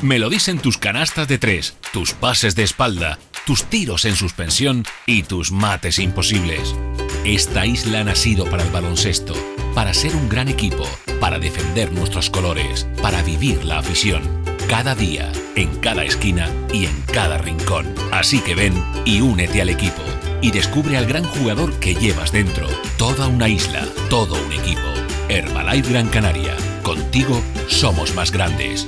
Me lo dicen tus canastas de tres, tus pases de espalda, tus tiros en suspensión y tus mates imposibles. Esta isla ha nacido para el baloncesto, para ser un gran equipo, para defender nuestros colores, para vivir la afición. Cada día, en cada esquina y en cada rincón. Así que ven y únete al equipo. Y descubre al gran jugador que llevas dentro. Toda una isla, todo un equipo. Herbalife Gran Canaria. Contigo somos más grandes.